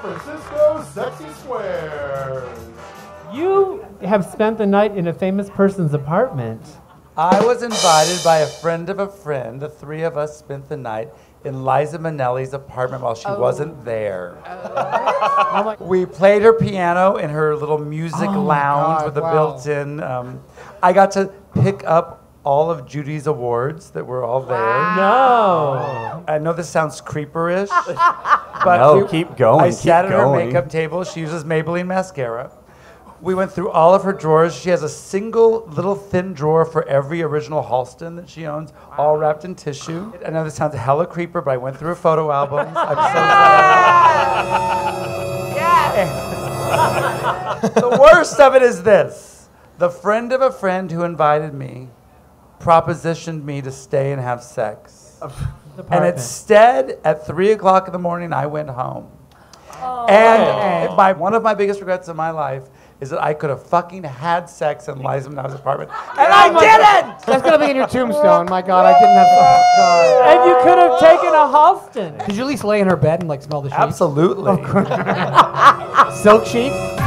San Francisco Sexy Squares. You have spent the night in a famous person's apartment. I was invited by a friend of a friend. The three of us spent the night in Liza Minnelli's apartment while she Oh. wasn't there. we played her piano in her little music Oh lounge God, with a wow. built-in. Um, I got to pick up all of Judy's awards that were all there. No. I know this sounds creeperish, but No, keep going, I keep sat at her makeup table. She uses Maybelline mascara. We went through all of her drawers. She has a single little thin drawer for every original Halston that she owns, all wrapped in tissue. I know this sounds hella creeper, but I went through her photo albums. I'm so sorry. the worst of it is this: the friend of a friend who invited me propositioned me to stay and have sex. And instead, at three o'clock in the morning, I went home. Oh. And oh. my, one of my biggest regrets in my life is that I could have fucking had sex in Liza Minnelli's apartment, and I oh didn't. That's gonna be in your tombstone. My God, I didn't have. Oh God. And you could have taken a Halston. Could you at least lay in her bed and like smell the sheets? Absolutely. Silk sheets.